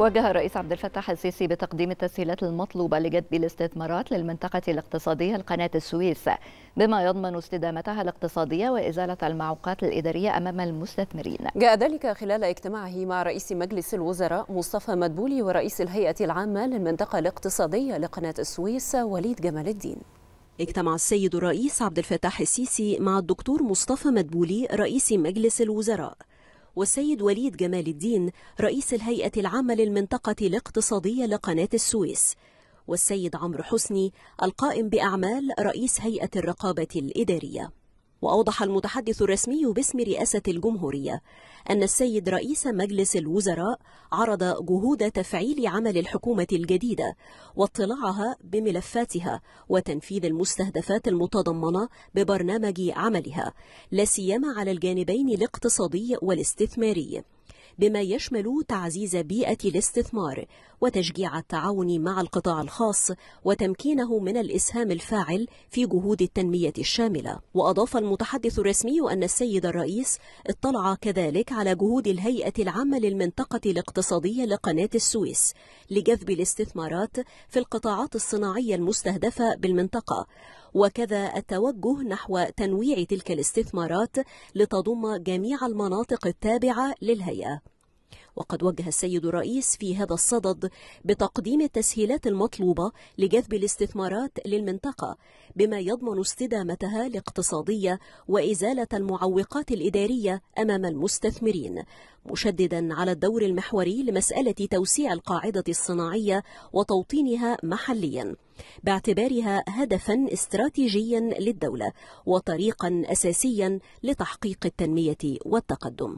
وجه الرئيس عبد الفتاح السيسي بتقديم التسهيلات المطلوبة لجذب الاستثمارات للمنطقة الاقتصادية لقناة السويس بما يضمن استدامتها الاقتصادية وإزالة المعوقات الإدارية أمام المستثمرين. جاء ذلك خلال اجتماعه مع رئيس مجلس الوزراء مصطفى مدبولي ورئيس الهيئة العامة للمنطقة الاقتصادية لقناة السويس وليد جمال الدين. اجتمع السيد الرئيس عبد الفتاح السيسي مع الدكتور مصطفى مدبولي رئيس مجلس الوزراء. والسيد وليد جمال الدين رئيس الهيئة العامة للمنطقة الاقتصادية لقناة السويس والسيد عمرو حسني القائم بأعمال رئيس هيئة الرقابة الإدارية. وأوضح المتحدث الرسمي باسم رئاسة الجمهورية أن السيد رئيس مجلس الوزراء عرض جهود تفعيل عمل الحكومة الجديدة واطلاعها بملفاتها وتنفيذ المستهدفات المتضمنة ببرنامج عملها لا سيما على الجانبين الاقتصادي والاستثماري. بما يشمل تعزيز بيئة الاستثمار وتشجيع التعاون مع القطاع الخاص وتمكينه من الإسهام الفاعل في جهود التنمية الشاملة. وأضاف المتحدث الرسمي أن السيد الرئيس اطلع كذلك على جهود الهيئة العامة للمنطقة الاقتصادية لقناة السويس لجذب الاستثمارات في القطاعات الصناعية المستهدفة بالمنطقة. وكذا التوجه نحو تنويع تلك الاستثمارات لتضم جميع المناطق التابعة للهيئة. وقد وجه السيد الرئيس في هذا الصدد بتقديم التسهيلات المطلوبة لجذب الاستثمارات للمنطقة بما يضمن استدامتها الاقتصادية وإزالة المعوقات الإدارية أمام المستثمرين مشددا على الدور المحوري لمسألة توسيع القاعدة الصناعية وتوطينها محليا باعتبارها هدفا استراتيجيا للدولة وطريقا أساسيا لتحقيق التنمية والتقدم.